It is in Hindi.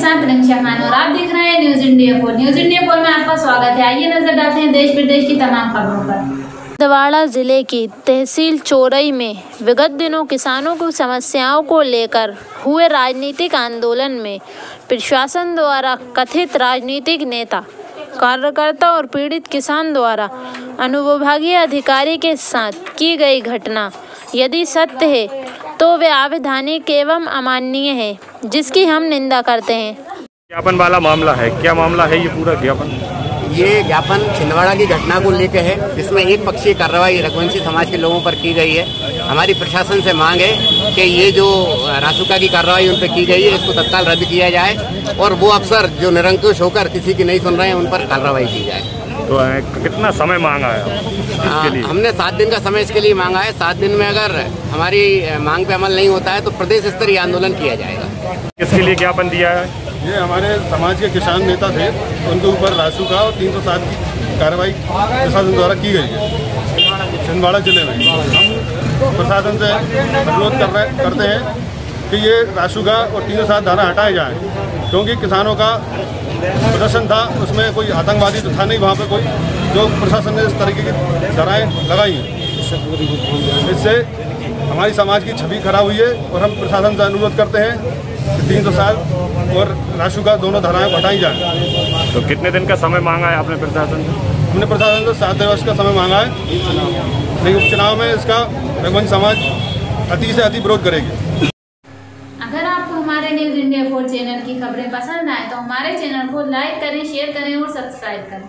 साथ रिंशा खान और आप देख रहे हैं news India four news India four में आपका स्वागत है। आइए नज़र डालते हैं देश प्रदेश की तमाम खबरों पर। दवाड़ा ज़िले की तहसील चोरई में विगत दिनों किसानों की समस्याओं को लेकर हुए राजनीतिक आंदोलन में प्रशासन द्वारा कथित राजनीतिक नेता, कार्यकर्ता और पीड़ित किसान द्वारा अनुविभागीय अधिकारी के साथ की गई घटना। यदि सत्य है तो वे अवैधानिक एवं अमाननीय है जिसकी हम निंदा करते हैं। ज्ञापन वाला मामला है। क्या मामला है ये पूरा ज्ञापन? ये ज्ञापन छिंदवाड़ा की घटना को लेकर है जिसमें एक पक्षीय कार्रवाई रघुवंशी समाज के लोगों पर की गई है। हमारी प्रशासन से मांग है कि ये जो रासुका की कार्रवाई उन पर की गई है इसको तत्काल रद्द किया जाए और वो अफसर जो निरंकुश होकर किसी की नहीं सुन रहे हैं उन पर कार्रवाई की जाए। तो कितना समय मांगा है हाँ, इसके लिए? हमने सात दिन का समय इसके लिए मांगा है। सात दिन में अगर हमारी मांग पे अमल नहीं होता है तो प्रदेश स्तरीय आंदोलन किया जाएगा। इसके लिए ज्ञापन दिया है? ये हमारे समाज के किसान नेता थे उनके ऊपर रासुका और तीन सौ सात की कार्रवाई प्रशासन द्वारा की गई है। छिंदवाड़ा ज़िले में हम प्रशासन से अनुरोध कर रहे करते हैं कि ये रासुका और तीन सौ सात धारा हटाए जाए क्योंकि किसानों का प्रदर्शन था उसमें कोई आतंकवादी तो था नहीं वहाँ पे कोई जो प्रशासन ने इस तरीके की धाराएँ लगाई हैं। इससे हमारी समाज की छवि खराब हुई है और हम प्रशासन से अनुरोध करते हैं कि तीन सौ साल और राशु का दोनों धाराएँ हटाई जाएँ। तो कितने दिन का समय मांगा है आपने प्रशासन से? हमने प्रशासन से सात दिवस का समय मांगा है। लेकिन उपचुनाव में इसका रघुवंश समाज अति से अति विरोध करेगी। हमारे न्यूज़ इंडिया फोर चैनल की खबरें पसंद आए तो हमारे चैनल को लाइक करें शेयर करें और सब्सक्राइब करें।